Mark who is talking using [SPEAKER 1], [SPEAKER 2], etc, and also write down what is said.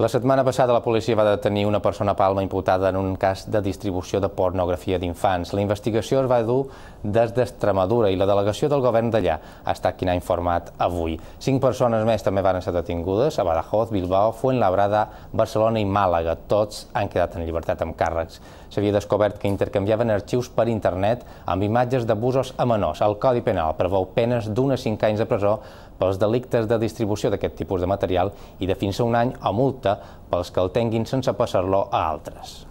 [SPEAKER 1] La setmana passada la policia va detenir una persona palma imputada en un cas de distribució de pornografia d'infants. La investigació es va dur des d'Extremadura i la delegació del govern d'allà ha estat qui n'ha informat avui. Cinc persones més també van ser detingudes a Badajoz, Bilbao, Fuenlabrada, Barcelona i Màlaga. Tots han quedat en llibertat amb càrrecs. S'havia descobert que intercanviaven arxius per internet amb imatges d'abusos a menors. El Codi Penal preveu penes d'un a cinc anys de presó pels delictes de distribució d'aquest tipus de material i de fins a un any o multa pels que el tinguin sense passar-lo a altres.